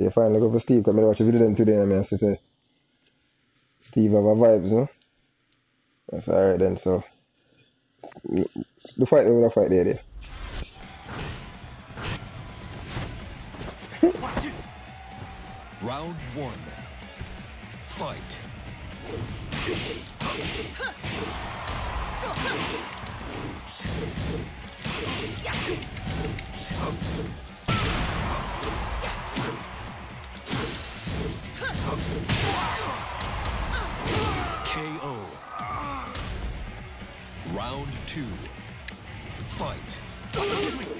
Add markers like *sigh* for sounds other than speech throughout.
You finally go for Steve, come and watch a video them today, and I say, Steve have a vibes, no? That's alright then, so. The fight, the fight there, there. *laughs* Round one. Fight. KO. Round two. Fight. Great.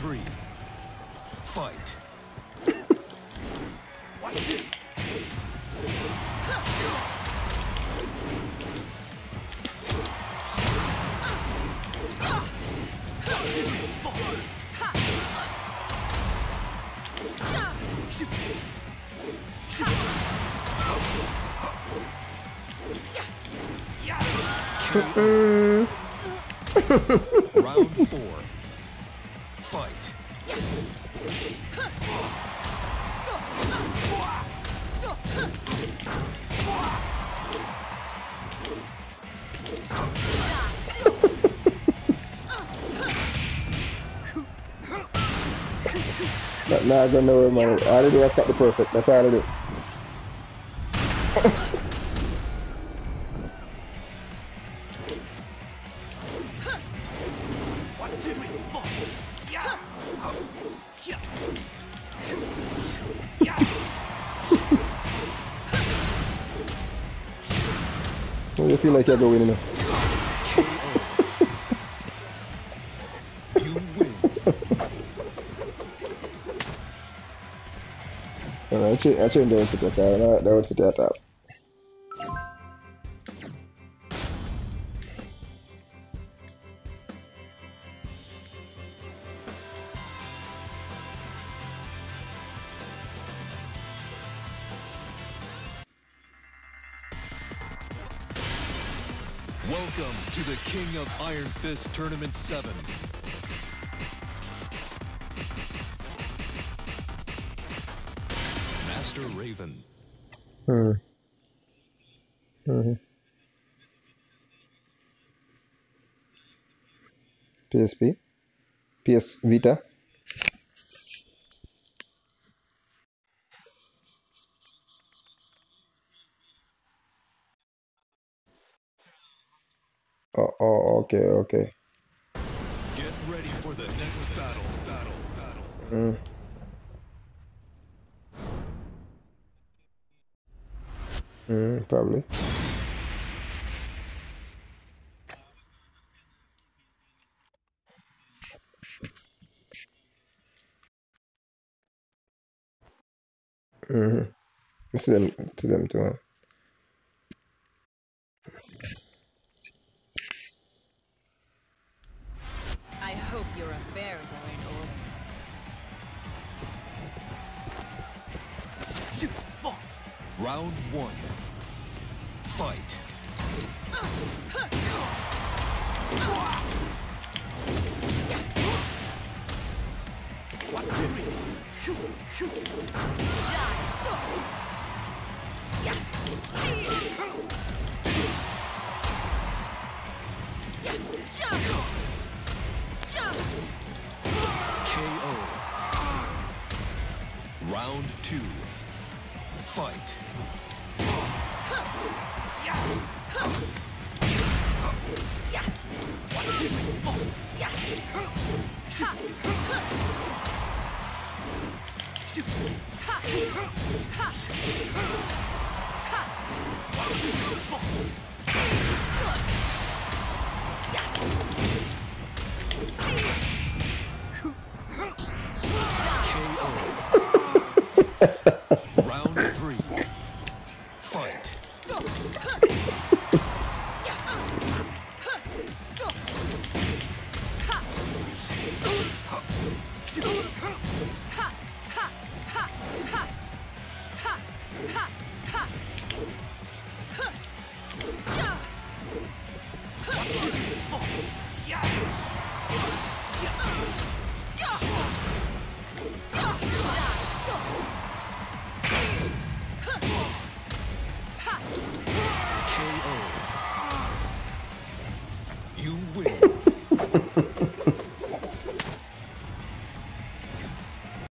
Three. Fight. Uh-uh. Round four. Fight. Not, not going nowhere, man. All I do is stop the perfect. That's all I do. You feel like you're going, you know? You win. Uh, I I change the outfit, okay? That, that outfit I top. Welcome to the King of Iron Fist Tournament 7. Master Raven. Hmm. Mm-hmm. PSP? PS Vita? Oh, oh, okay, okay. Get ready for the next battle. Battle. Battle. Mm. Mm, probably. Mm-hmm. It's them to them too. Your affairs are in order. Round one. Fight. KO. Round two. Fight. 起動